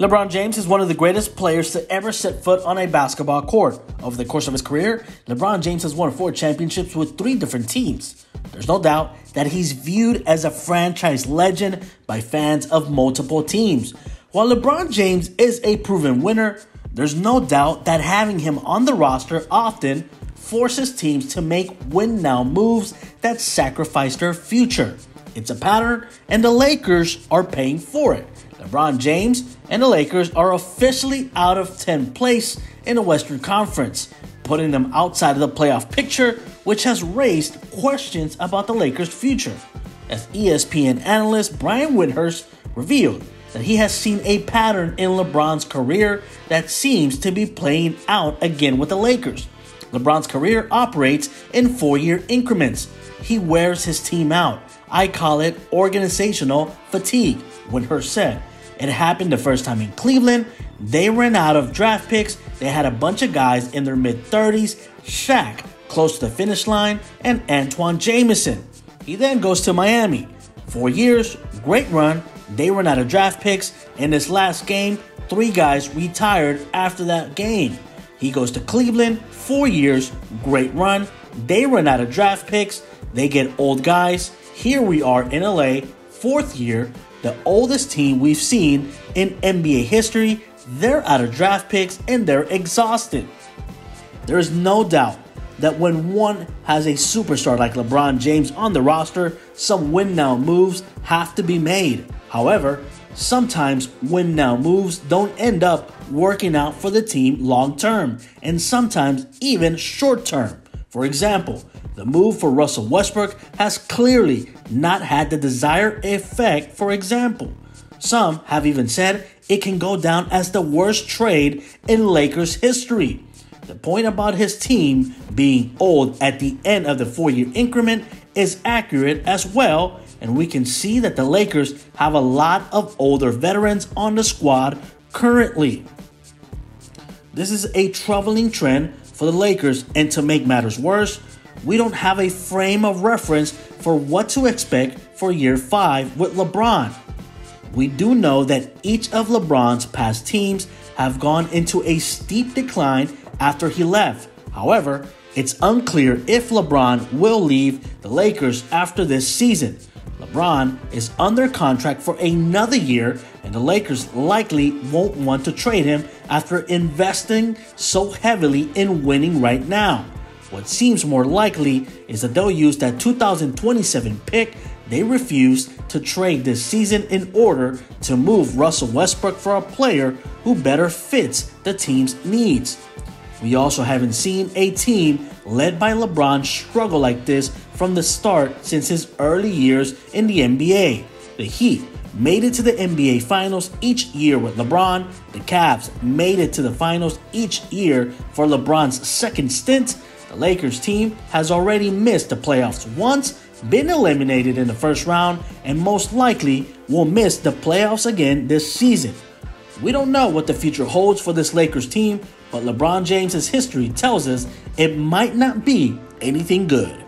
LeBron James is one of the greatest players to ever set foot on a basketball court. Over the course of his career, LeBron James has won four championships with three different teams. There's no doubt that he's viewed as a franchise legend by fans of multiple teams. While LeBron James is a proven winner, there's no doubt that having him on the roster often forces teams to make win now moves that sacrifice their future. It's a pattern, and the Lakers are paying for it. LeBron James and the Lakers are officially out of 10th place in the Western Conference, putting them outside of the playoff picture, which has raised questions about the Lakers' future. As ESPN analyst Brian Windhorst revealed that he has seen a pattern in LeBron's career that seems to be playing out again with the Lakers. LeBron's career operates in four year increments. He wears his team out. I call it organizational fatigue, Windhorst said. It happened the first time in Cleveland. They ran out of draft picks. They had a bunch of guys in their mid 30s, Shaq close to the finish line, and Antoine Jamison. He then goes to Miami. Four years, great run. They ran out of draft picks. In this last game, three guys retired after that game. He goes to Cleveland, four years, great run. They run out of draft picks. They get old guys. Here we are in LA, fourth year the oldest team we've seen in NBA history. They're out of draft picks and they're exhausted. There is no doubt that when one has a superstar like LeBron James on the roster, some win now moves have to be made. However, sometimes win now moves don't end up working out for the team long term, and sometimes even short term. For example, the move for Russell Westbrook has clearly not had the desired effect, for example. Some have even said it can go down as the worst trade in Lakers history. The point about his team being old at the end of the four year increment is accurate as well, and we can see that the Lakers have a lot of older veterans on the squad currently. This is a troubling trend for the Lakers, and to make matters worse, we don't have a frame of reference for what to expect for year 5 with LeBron. We do know that each of LeBron's past teams have gone into a steep decline after he left. However, it's unclear if LeBron will leave the Lakers after this season. LeBron is under contract for another year, and the Lakers likely won't want to trade him after investing so heavily in winning right now. What seems more likely is that they'll use that 2027 pick they refused to trade this season in order to move Russell Westbrook for a player who better fits the team's needs. We also haven't seen a team led by LeBron struggle like this from the start since his early years in the NBA. The Heat made it to the NBA Finals each year with LeBron. The Cavs made it to the finals each year for LeBron's second stint. The Lakers team has already missed the playoffs once, been eliminated in the first round, and most likely will miss the playoffs again this season. We don't know what the future holds for this Lakers team, but LeBron James's history tells us it might not be anything good.